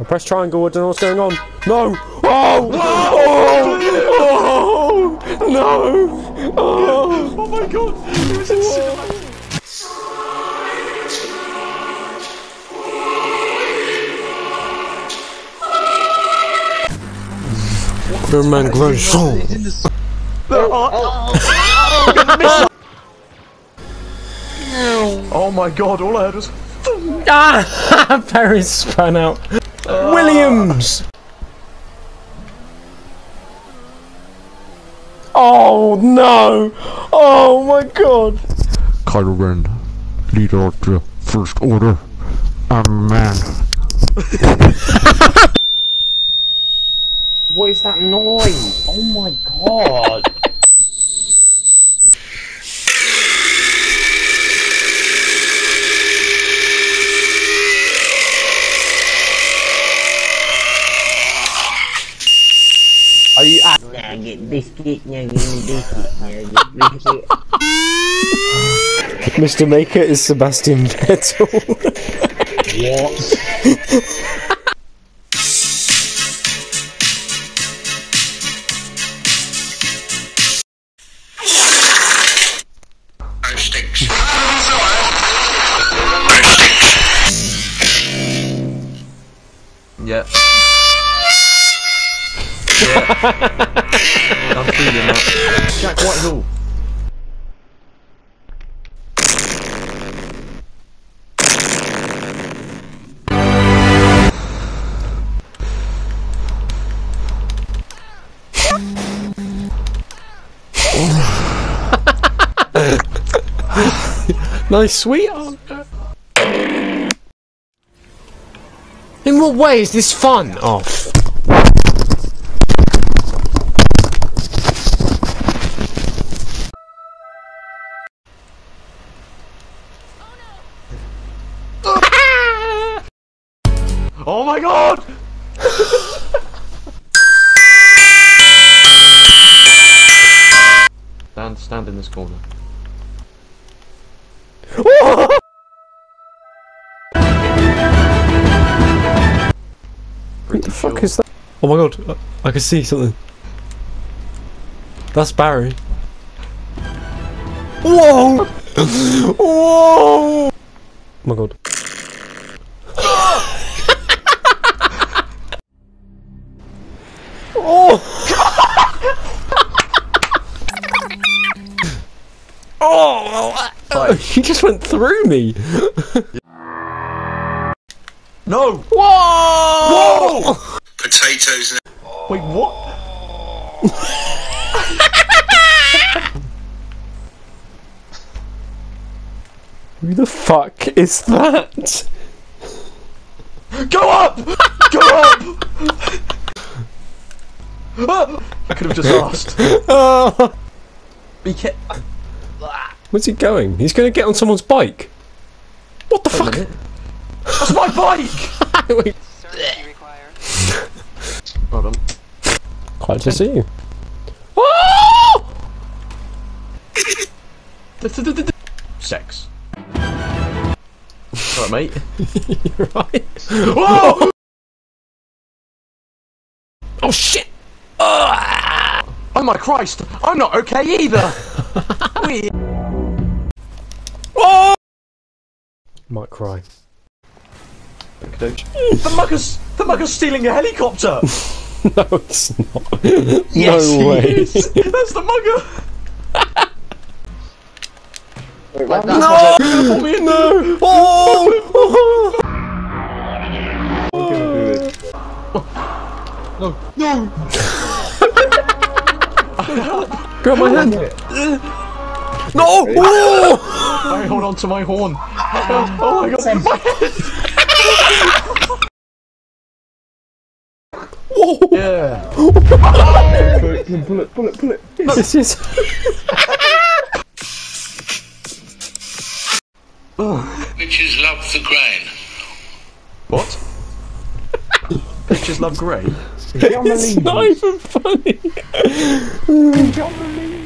I press triangle, I don't know what's going on. No! Oh! Oh! Oh! No! Oh! Oh my god! It was in cinematic. Birdman grows soul. Oh my god, all I heard was. Ah! Paris spun out. Williams! Oh no! Oh my god! Kylo Ren, leader of the First Order. I'm a man. What is that noise? Oh my god! You at Nah, get biscuitnya, give me biscuitnya, get biscuit. Mr. Maker is Sebastian Vettel. what? Yeah. Yeah. I'm feeling that. Jack Whitehall. nice sweetheart. In what way is this fun? Oh. Oh my god! stand, stand in this corner. What the fuck is that? Oh my god, uh, I can see something. That's Barry. Whoa! Whoa! Oh my god. He just went through me! No! Whoa! Whoa! potatoes and Wait, what? Who the fuck is that? Go up! Go up! I could have just asked. Oh, Be ca- where's he going? He's gonna get on someone's bike. What the Wait fuck? That's my bike! Wait, Hold on. Glad to see you. Oh! Sex. Alright, mate. You're right. Whoa! Oh shit! Oh my Christ! I'm not okay either! Might cry. The mugger's the mugger's stealing a helicopter! No, it's not. Yes, no he way. is. That's the mugger! Wait, what? No! Pull me in. No! Oh! Grab my hand. No! Oh! I hold on to my horn. Oh my god, my! Whoa! Yeah. Pull it, pull it, pull it, pull it. Yes, yes. bitches love the grain. What? Bitches love grain? Can't It's believe not even funny. Can't believe